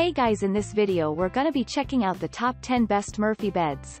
Hey guys in this video we're gonna be checking out the top 10 best Murphy beds.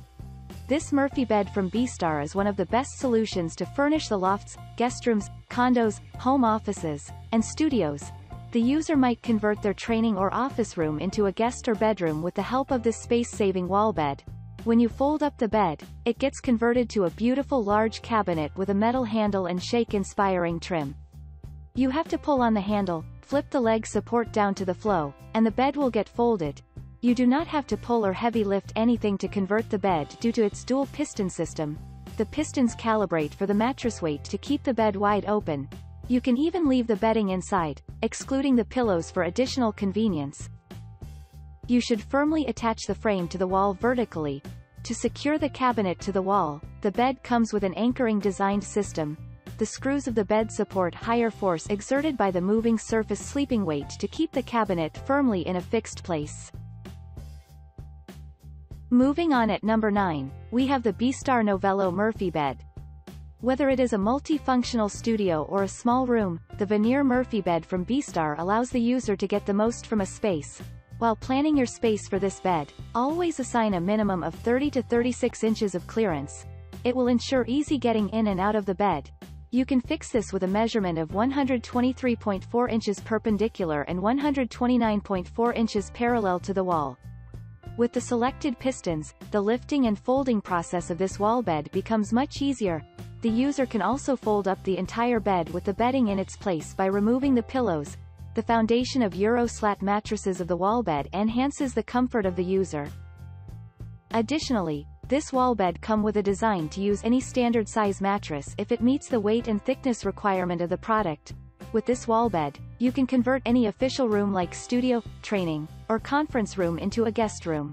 This Murphy bed from Bestar is one of the best solutions to furnish the lofts, guest rooms, condos, home offices, and studios. The user might convert their training or office room into a guest or bedroom with the help of this space-saving wall bed. When you fold up the bed, it gets converted to a beautiful large cabinet with a metal handle and shake-inspiring trim. You have to pull on the handle, flip the leg support down to the flow, and the bed will get folded, you do not have to pull or heavy lift anything to convert the bed due to its dual piston system. The pistons calibrate for the mattress weight to keep the bed wide open. You can even leave the bedding inside, excluding the pillows for additional convenience. You should firmly attach the frame to the wall vertically. To secure the cabinet to the wall, the bed comes with an anchoring designed system. The screws of the bed support higher force exerted by the moving surface sleeping weight to keep the cabinet firmly in a fixed place. Moving on at number 9, we have the Bestar Novello Murphy bed. Whether it is a multifunctional studio or a small room, the veneer Murphy bed from Bestar allows the user to get the most from a space. While planning your space for this bed, always assign a minimum of 30 to 36 inches of clearance. It will ensure easy getting in and out of the bed. You can fix this with a measurement of 123.4 inches perpendicular and 129.4 inches parallel to the wall. With the selected pistons, the lifting and folding process of this wall bed becomes much easier. The user can also fold up the entire bed with the bedding in its place by removing the pillows. The foundation of Euro-slat mattresses of the wall bed enhances the comfort of the user. Additionally, this wall bed come with a design to use any standard size mattress if it meets the weight and thickness requirement of the product. With this wall bed, you can convert any official room like studio, training, or conference room into a guest room.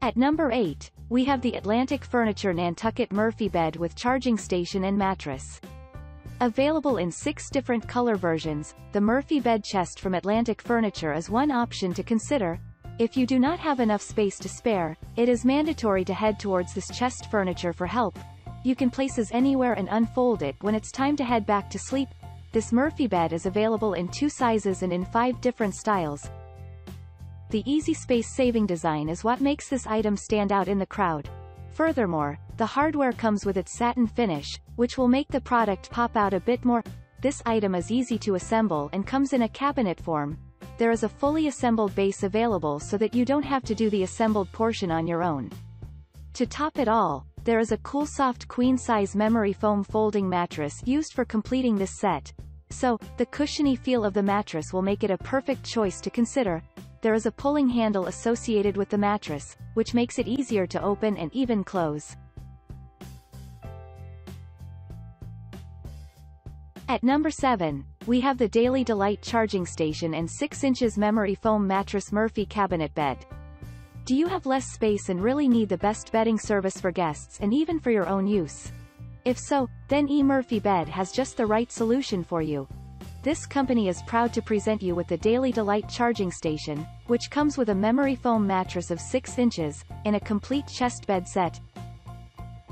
At number 8, we have the Atlantic Furniture Nantucket Murphy bed with charging station and mattress. Available in six different color versions, the Murphy bed chest from Atlantic Furniture is one option to consider. If you do not have enough space to spare, it is mandatory to head towards this chest furniture for help, you can place this anywhere and unfold it when it's time to head back to sleep. This Murphy bed is available in two sizes and in five different styles. The easy space-saving design is what makes this item stand out in the crowd. Furthermore, the hardware comes with its satin finish, which will make the product pop out a bit more. This item is easy to assemble and comes in a cabinet form. There is a fully assembled base available so that you don't have to do the assembled portion on your own. To top it all, there is a Coolsoft queen-size memory foam folding mattress used for completing this set. So, the cushiony feel of the mattress will make it a perfect choice to consider. There is a pulling handle associated with the mattress, which makes it easier to open and even close. At number 7, we have the Daily Delight charging station and 6 inches memory foam mattress Murphy cabinet bed. Do you have less space and really need the best bedding service for guests and even for your own use? If so, then E. Murphy Bed has just the right solution for you. This company is proud to present you with the Daily Delight charging station, which comes with a memory foam mattress of 6 inches, in a complete chest bed set.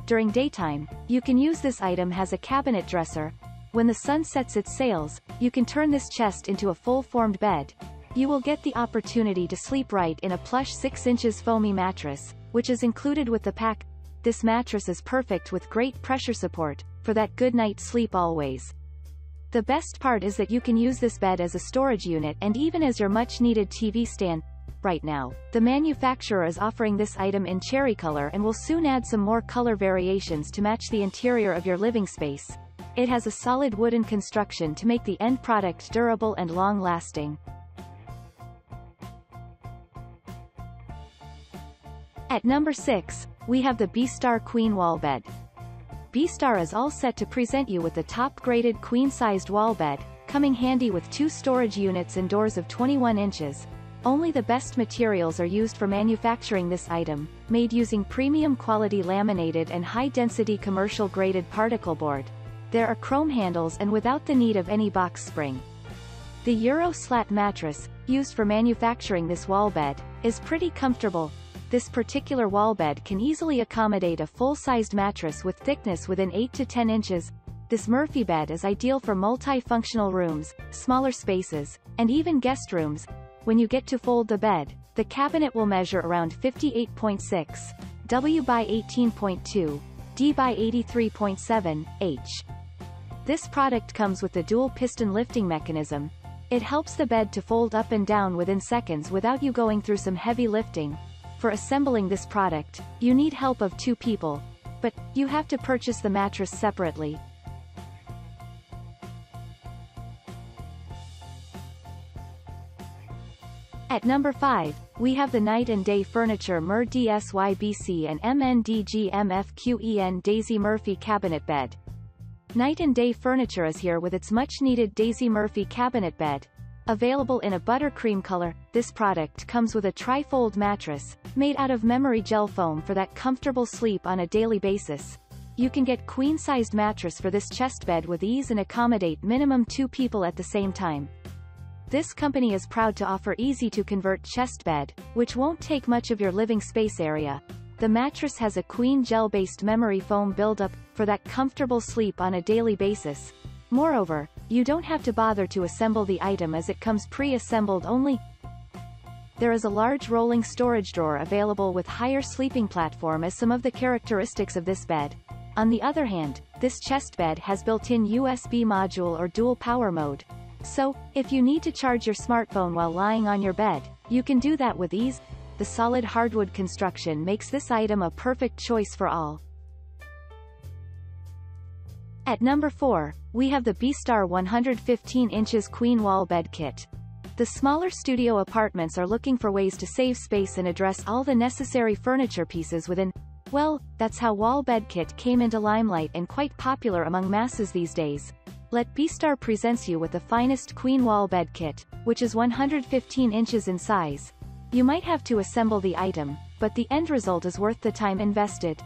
During daytime, you can use this item as a cabinet dresser. When the sun sets its sails, you can turn this chest into a full-formed bed, you will get the opportunity to sleep right in a plush 6 inches foamy mattress, which is included with the pack. This mattress is perfect with great pressure support, for that good night sleep always. The best part is that you can use this bed as a storage unit and even as your much-needed TV stand. Right now, the manufacturer is offering this item in cherry color and will soon add some more color variations to match the interior of your living space. It has a solid wooden construction to make the end product durable and long-lasting. At number 6, we have the Bestar Queen Wall Bed. Bestar is all set to present you with the top-graded queen-sized wall bed, coming handy with two storage units and doors of 21 inches. Only the best materials are used for manufacturing this item, made using premium quality laminated and high-density commercial-graded particle board. There are chrome handles and without the need of any box spring. The Euro slat mattress, used for manufacturing this wall bed, is pretty comfortable, this particular wall bed can easily accommodate a full-sized mattress with thickness within 8 to 10 inches. This Murphy bed is ideal for multi-functional rooms, smaller spaces, and even guest rooms. When you get to fold the bed, the cabinet will measure around 58.6 W by 18.2 D by 83.7 H. This product comes with the dual piston lifting mechanism. It helps the bed to fold up and down within seconds without you going through some heavy lifting, for assembling this product, you need help of two people, but, you have to purchase the mattress separately. At number 5, we have the Night and Day Furniture MER DSYBC and MNDG MFQEN Daisy Murphy Cabinet Bed. Night and Day Furniture is here with its much-needed Daisy Murphy cabinet bed, Available in a buttercream color, this product comes with a tri-fold mattress, made out of memory gel foam for that comfortable sleep on a daily basis. You can get queen-sized mattress for this chest bed with ease and accommodate minimum two people at the same time. This company is proud to offer easy-to-convert chest bed, which won't take much of your living space area. The mattress has a queen gel-based memory foam buildup, for that comfortable sleep on a daily basis. Moreover, you don't have to bother to assemble the item as it comes pre-assembled only. There is a large rolling storage drawer available with higher sleeping platform as some of the characteristics of this bed. On the other hand, this chest bed has built-in USB module or dual power mode. So, if you need to charge your smartphone while lying on your bed, you can do that with ease. The solid hardwood construction makes this item a perfect choice for all. At number 4, we have the Bestar 115 inches queen wall bed kit. The smaller studio apartments are looking for ways to save space and address all the necessary furniture pieces within. Well, that's how wall bed kit came into limelight and quite popular among masses these days. Let Bestar presents you with the finest queen wall bed kit, which is 115 inches in size. You might have to assemble the item, but the end result is worth the time invested.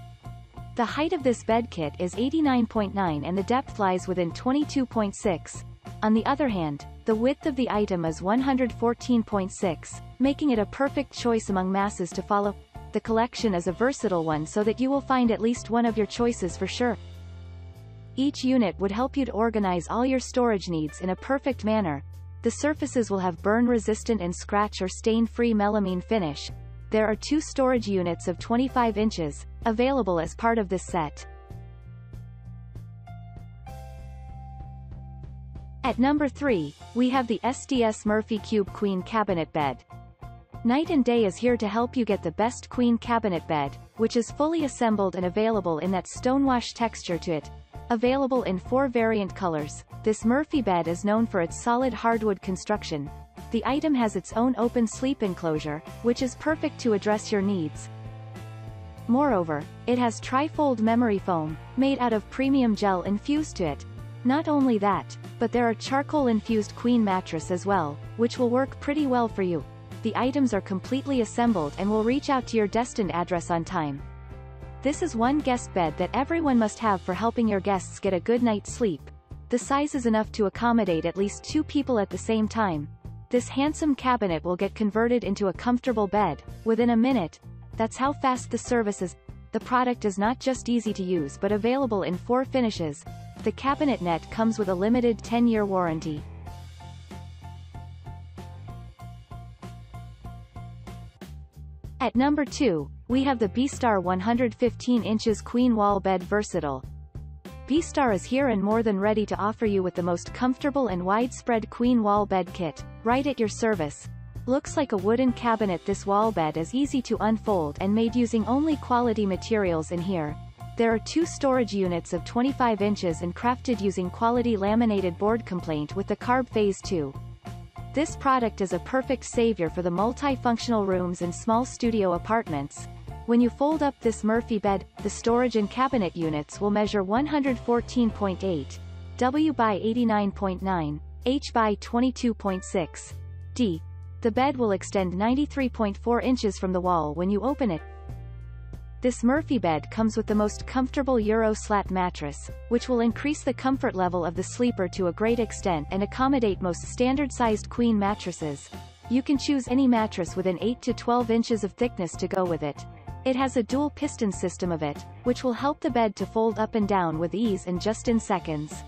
The height of this bed kit is 89.9 and the depth lies within 22.6. On the other hand, the width of the item is 114.6, making it a perfect choice among masses to follow. The collection is a versatile one so that you will find at least one of your choices for sure. Each unit would help you to organize all your storage needs in a perfect manner. The surfaces will have burn-resistant and scratch or stain-free melamine finish, there are two storage units of 25 inches, available as part of this set. At number 3, we have the SDS Murphy Cube Queen Cabinet Bed. Night and Day is here to help you get the best queen cabinet bed, which is fully assembled and available in that stonewash texture to it. Available in four variant colors, this Murphy bed is known for its solid hardwood construction, the item has its own open sleep enclosure, which is perfect to address your needs. Moreover, it has trifold memory foam, made out of premium gel infused to it. Not only that, but there are charcoal-infused queen mattress as well, which will work pretty well for you. The items are completely assembled and will reach out to your destined address on time. This is one guest bed that everyone must have for helping your guests get a good night's sleep. The size is enough to accommodate at least two people at the same time, this handsome cabinet will get converted into a comfortable bed, within a minute. That's how fast the service is. The product is not just easy to use but available in four finishes. The cabinet net comes with a limited 10-year warranty. At number 2, we have the Bestar 115 inches queen wall bed versatile, Bestar is here and more than ready to offer you with the most comfortable and widespread queen wall bed kit, right at your service. Looks like a wooden cabinet this wall bed is easy to unfold and made using only quality materials in here. There are two storage units of 25 inches and crafted using quality laminated board complaint with the carb phase 2. This product is a perfect savior for the multifunctional rooms and small studio apartments. When you fold up this Murphy bed, the storage and cabinet units will measure 114.8 W by 89.9 H by 22.6 D. The bed will extend 93.4 inches from the wall when you open it. This Murphy bed comes with the most comfortable Euro slat mattress, which will increase the comfort level of the sleeper to a great extent and accommodate most standard-sized queen mattresses. You can choose any mattress within 8 to 12 inches of thickness to go with it. It has a dual piston system of it, which will help the bed to fold up and down with ease and just in seconds.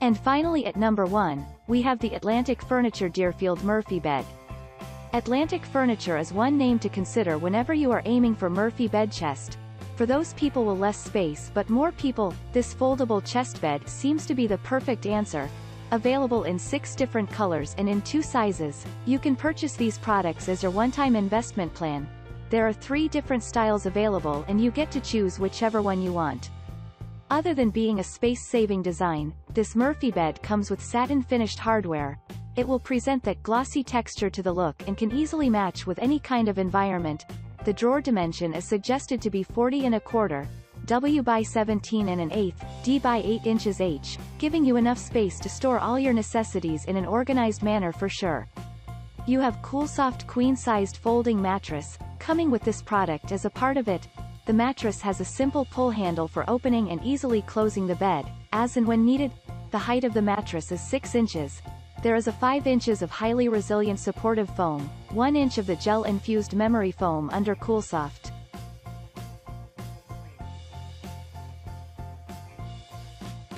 And finally at number 1, we have the Atlantic Furniture Deerfield Murphy bed. Atlantic Furniture is one name to consider whenever you are aiming for Murphy bed chest. For those people with less space but more people, this foldable chest bed seems to be the perfect answer, Available in six different colors and in two sizes, you can purchase these products as your one-time investment plan. There are three different styles available and you get to choose whichever one you want. Other than being a space-saving design, this Murphy bed comes with satin-finished hardware. It will present that glossy texture to the look and can easily match with any kind of environment. The drawer dimension is suggested to be 40 and a quarter, W by 17 and an eighth, D by 8 inches H, giving you enough space to store all your necessities in an organized manner for sure. You have Coolsoft queen-sized folding mattress, coming with this product as a part of it. The mattress has a simple pull handle for opening and easily closing the bed, as and when needed. The height of the mattress is 6 inches. There is a 5 inches of highly resilient supportive foam, 1 inch of the gel-infused memory foam under Coolsoft.